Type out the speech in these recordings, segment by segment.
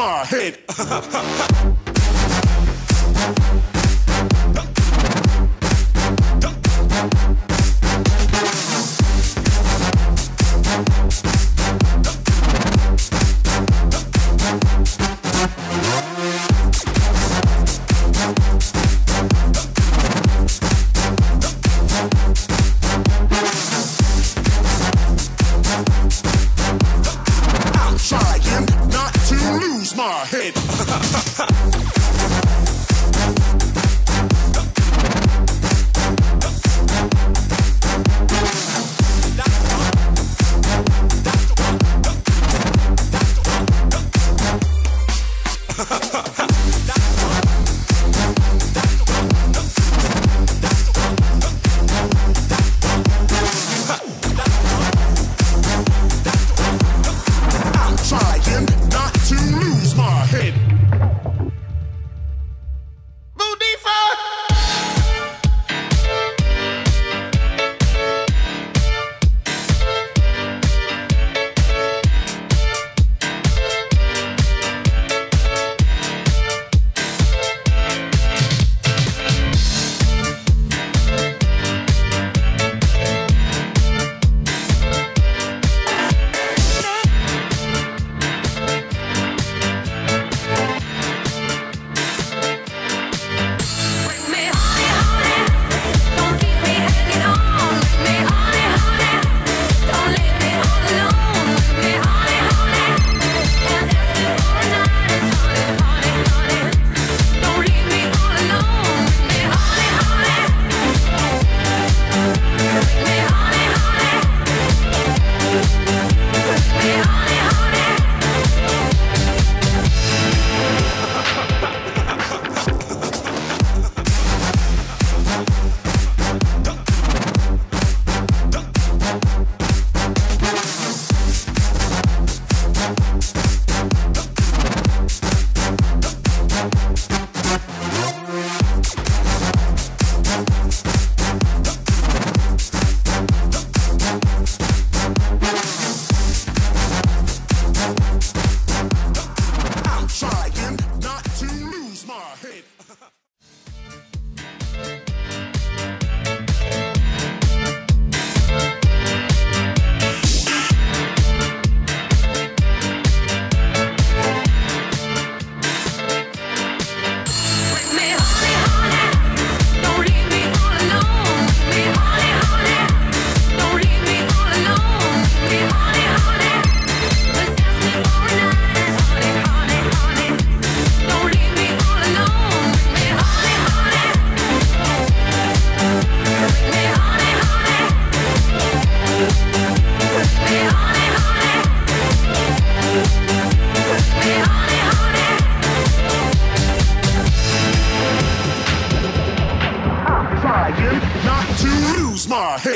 my head. my head.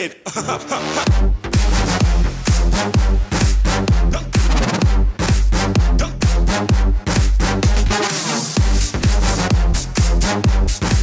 said.